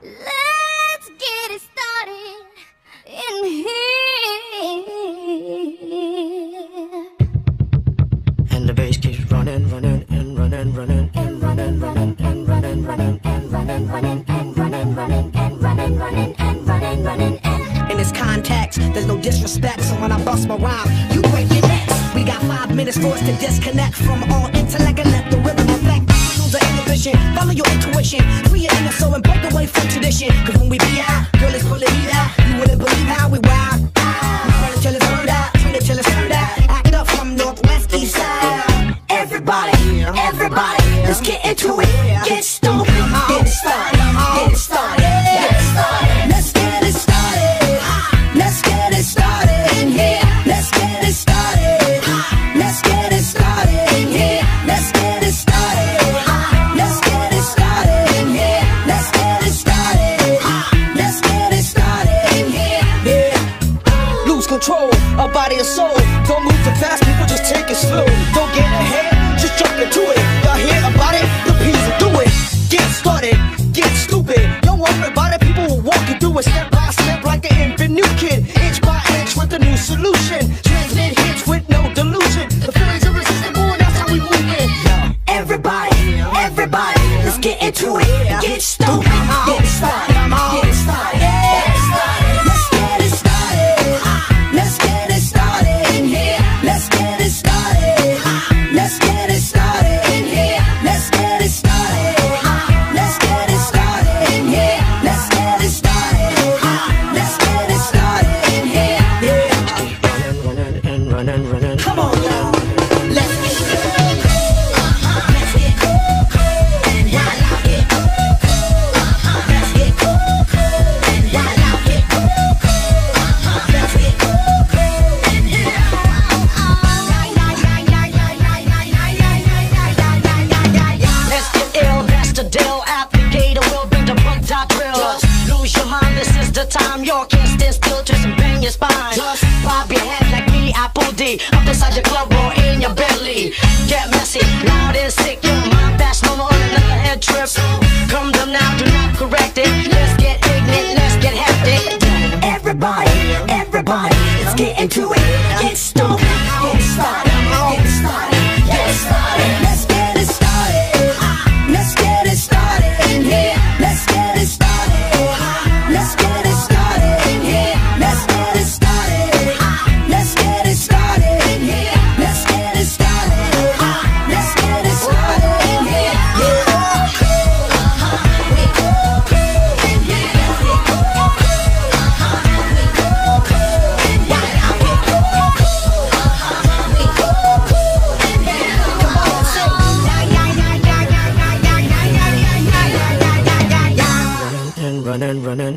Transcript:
Let's get it started in here. And the bass keeps running, running, and running, running, and running, running, and running, running, and running, running, and running, running, and running, running, and running, running, and in this context, there's no disrespect. So when I bust my rhyme, you break your neck. We got five minutes for us to disconnect from all intellect and let the rhythm affect. Lose the inhibition, follow your intuition away from tradition. Cause when we be out, girl, it's pulling me out. You wouldn't believe how we wild. We it turn it up from side. Everybody, everybody, let's get into it. Get stupid, get it started, control of body and soul. Don't move too fast, people just take it slow. Don't get ahead, just jump into it. Y'all hear about it? The will do it. Get started, get stupid. Don't worry about it, people will walk you through it step by step like an infant new kid. Inch by inch with a new solution. Transmit hits with no delusion. The feeling's irresistible, that's how we move it. Everybody, everybody, let's get into it. Get stupid, running, and running, running. Come on, y'all. Let's get it. Let's get it. And I like it. Let's get it. And I like it. Let's get it. And Let's get ill, that's the deal. Applicator will bring the punk top drill. Just lose your mind, this is the time. You can't stand still, twist and bang your spine. Just bob your head like me, Apple D. Up inside your club or in your belly. Get messy, loud and sick. Your mind no more on another head trip. Come down now, do not correct it. Let's get ignorant, let's get hectic. Everybody, everybody, let's get into it. Get stupid,